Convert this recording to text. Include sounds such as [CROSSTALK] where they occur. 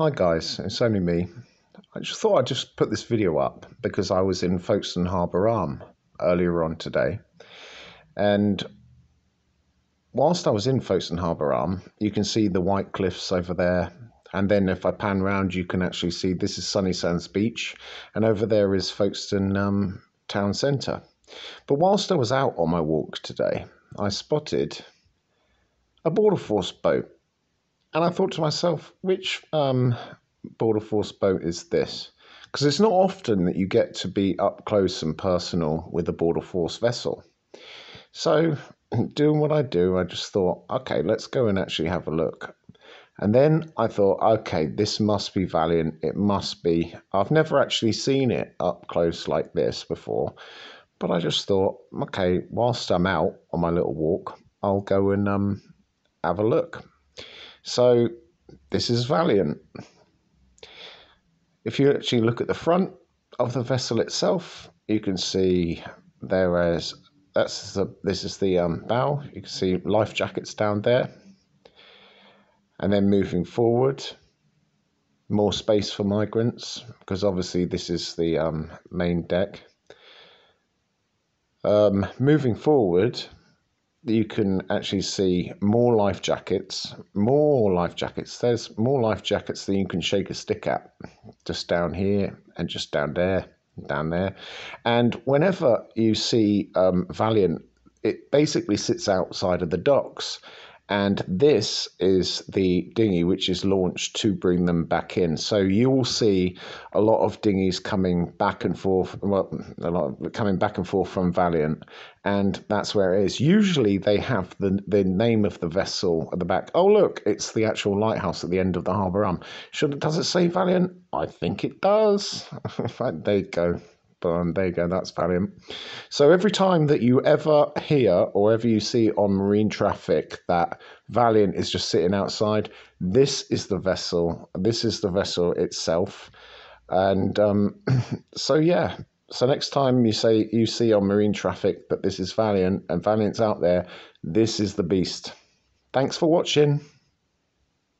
Hi guys, it's only me. I just thought I'd just put this video up because I was in Folkestone Harbour Arm earlier on today. And whilst I was in Folkestone Harbour Arm, you can see the white cliffs over there. And then if I pan round, you can actually see this is Sunny Sands Beach. And over there is Folkestone um, Town Centre. But whilst I was out on my walk today, I spotted a Border Force boat and I thought to myself, which um, Border Force boat is this? Because it's not often that you get to be up close and personal with a Border Force vessel. So, [CLEARS THROAT] doing what I do, I just thought, okay, let's go and actually have a look. And then I thought, okay, this must be Valiant. It must be. I've never actually seen it up close like this before. But I just thought, okay, whilst I'm out on my little walk, I'll go and um, have a look. So this is Valiant. If you actually look at the front of the vessel itself, you can see there is that's the this is the um, bow. You can see life jackets down there, and then moving forward, more space for migrants because obviously this is the um, main deck. Um, moving forward, you can actually see more life jackets, more life jackets. There's more life jackets than you can shake a stick at, just down here and just down there, down there. And whenever you see um, Valiant, it basically sits outside of the docks and this is the dinghy which is launched to bring them back in. So you will see a lot of dinghies coming back and forth, well, a lot of, coming back and forth from Valiant, and that's where it is. Usually they have the the name of the vessel at the back. Oh look, it's the actual lighthouse at the end of the harbour arm. Should does it say Valiant? I think it does. [LAUGHS] there you go. But there you go, that's Valiant. So every time that you ever hear or ever you see on marine traffic that Valiant is just sitting outside, this is the vessel. This is the vessel itself. And um, [CLEARS THROAT] so yeah. So next time you say you see on marine traffic that this is Valiant and Valiant's out there, this is the beast. Thanks for watching.